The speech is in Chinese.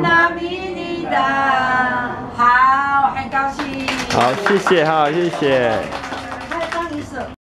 那米尼达，好，很高兴。好，谢谢哈，谢谢。